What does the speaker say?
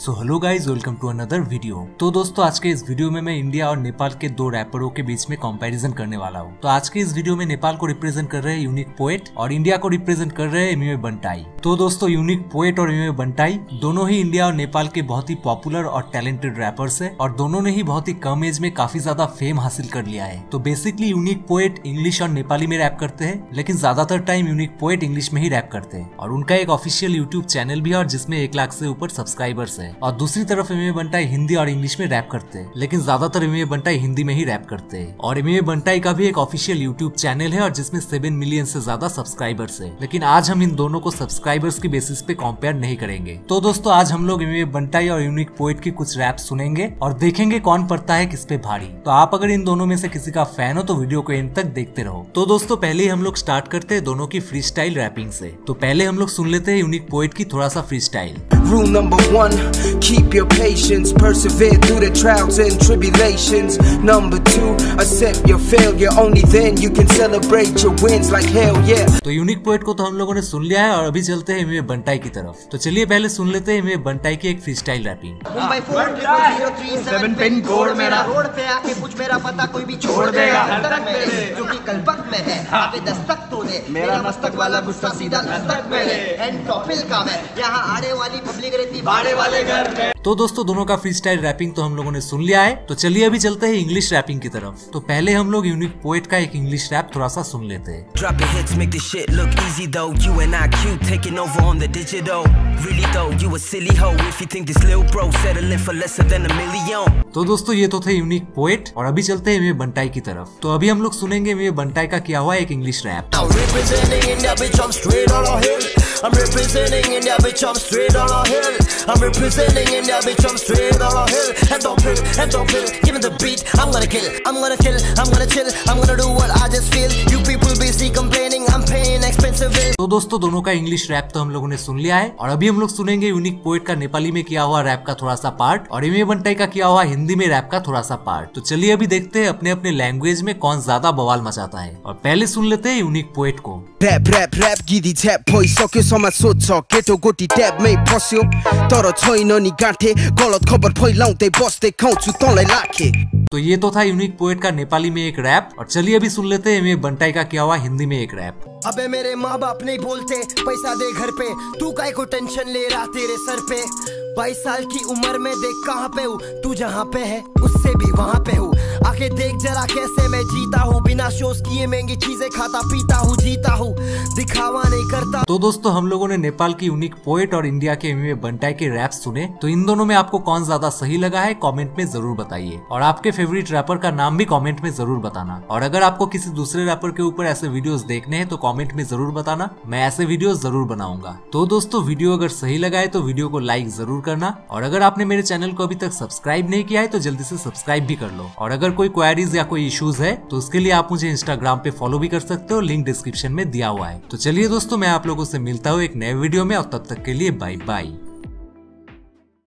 So hello guys welcome to another video तो दोस्तों, आज के इस वीडियो में मैं इंडिया और नेपाल के दो रैपरों के बीच में कंपैरिजन करने वाला हूँ। तो आज के इस वीडियो में नेपाल को रिप्रेजेंट कर रहे हैं यूनिक पोएट और इंडिया को रिप्रेजेंट कर रहे हैं एमवे बंटाई तो दोस्तों यूनिक पोएट और एमवे बंटाई दोनों ही इंडिया और नेपाल के बहुत ही पॉपुलर और टैलेंटेड रैपर्स है और दोनों ने ही बहुत ही कम एज में काफ़ी ज़्यादा फेम हासिल कर लिया है। तो बेसिकली यूनिक पोएट इंग्लिश और नेपाली में रैप करते हैं, लेकिन ज़्यादातर टाइम यूनिक पोएट इंग्लिश में ही रैप करते हैं। और उनका एक ऑफिशियल यूट्यूब चैनल भी है और जिसमें एक लाख से ऊपर सब्सक्राइबर्स है। और दूसरी तरफ़ एम बंटाई हिंदी और इंग्लिश में रैप करते हैं। लेकिन ज़्यादातर एम बंटाई हिंदी में ही रैप करते हैं। और एम बंटाई का भी एक ऑफिशियल यूट्यूब चैनल है और जिसमें सेवन मिलियन से ज़्यादा सब्सक्राइबर्स है। लेकिन आज हम इन दोनों को सब्सक्राइबर्स की बेसिस पे कंपेयर नहीं करेंगे। तो दोस्तों आज हम लोग एम बंटाई और यूनिक पोइट की कुछ रैप सुनेंगे और देखेंगे कौन पड़ता है किस पे भारी। तो आप अगर इन दोनों में से किसी का फ़ैन हो तो वीडियो को एंड तक देखते रहो। तो दोस्तों पहले ही हम लोग स्टार्ट करते हैं दोनों की फ्री स्टाइल रैपिंग से। तो पहले हम लोग सुन लेते हैं यूनिक पोइट की थोड़ा सा फ्री Rule नंबर one, keep your patience, persevere through the trials and tribulations. Number two, accept your failure, only then you can celebrate your wins like hell yeah. तो यूनिक पोइट को तो हम लोगों ने सुन लिया है और अभी चलते हैं एमए बंटाई की तरफ़। तो चलिए पहले सुन लेते हैं एमए बंटाई की एक freestyle rapping Mumbai four zero three seven pin code मेरा। रोड पे आके कुछ मेरा पता कोई भी छोड़ देगा। मेरे जो कि कलपक में है। आगे दस्तक तो दे मेरा मस्तक वाला गुस्सा सीधा दस्तक मेरे एंड टॉपिल का मैं यहाँ आने वाली पब्लिक रहती भाड़े वाले में तो दोस्तों दोनों का फ्री स्टाइल रैपिंग तो हम लोगों ने सुन लिया है। तो चलिए अभी चलते हैं इंग्लिश रैपिंग की तरफ़। तो पहले हम लोग यूनिक पोएट का एक इंग्लिश रैप थोड़ा सा सुन लेते हैं। तो दोस्तों ये तो थे यूनिक पोएट और अभी चलते हैं बंटाई की तरफ़। तो अभी हम लोग सुनेंगे बंटाई का क्या हुआ एक English rap representing India, bitch, I'm straight on a hill. I'm representing India, bitch, I'm straight on a hill. And don't pill, and don't pill, give me the beat, I'm gonna kill, I'm gonna kill, I'm gonna chill, I'm gonna do what I just feel. You people busy complaining, I'm paying expensive bills. तो दोस्तों, दोनों का English rap तो हम लोगों ने सुन लिया है। और अभी हम लोग सुनेंगे यूनिक पोएट का नेपाली में किया हुआ रैप का थोड़ा सा पार्ट और एमए बंटाई का किया हुआ हिंदी में रैप का थोड़ा सा पार्ट तो चलिए अभी देखते हैं अपने अपने लैंग्वेज में कौन ज़्यादा बवाल मचाता है। और पहले सुन लेते हैं यूनिक पोएट को। ऱ्याप ऱ्याप ऱ्याप गिरी झ्याप भइसक्यो समाज सोध्छ केटो गोटी ट्याबमै फस्यो तर छैन नि गाँठे गलत खबर फैलाउँदै बस्दै खाउँछु तँलाई लाखे तो ये तो था यूनिक पोएट का नेपाली में एक रैप और चलिए अभी सुन लेते हैं बंटाई का क्या हुआ, हिंदी में एक रैप अबे मेरे माँ बाप नहीं बोलते पैसा दे घर पे। तू काय को टेंशन ले रहा तेरे सर पे? बाईस साल की उम्र में देख कहाँ पे हूँ? तू जहाँ पे है, उससे भी वहाँ पे हूँ। आके देख जरा कैसे मैं जीता हूँ? बिना शोज़ किए महँगी चीज़ें खाता पीता हूँ, जीता हूँ। दिखावा नहीं करता। तो दोस्तों, हम लोगों ने नेपाल की यूनिक पोएट और इंडिया के एमए बंटाई के रैप सुने। तो इन दोनों में आपको कौन ज़्यादा सही लगा है कॉमेंट में ज़रूर बताइए। और आपके फेवरेट रैपर का नाम भी कॉमेंट में ज़रूर बताना। और अगर आपको किसी दूसरे रैपर के ऊपर ऐसे वीडियो देखने हैं तो कॉमेंट में ज़रूर बताना। मैं ऐसे वीडियो ज़रूर बनाऊँगा। तो दोस्तों वीडियो अगर सही लगा है तो वीडियो को लाइक ज़रूर करना। और अगर आपने मेरे चैनल को अभी तक सब्सक्राइब नहीं किया है तो जल्दी से सब्सक्राइब भी कर लो। और अगर कोई क्वारीज या कोई इश्यूज़ है तो उसके लिए आप मुझे इंस्टाग्राम पे फॉलो भी कर सकते हो लिंक डिस्क्रिप्शन में दिया हुआ है। तो चलिए दोस्तों, मैं आप लोगों से मिलता हूँ एक नए वीडियो में, और तब तक के लिए बाय बाय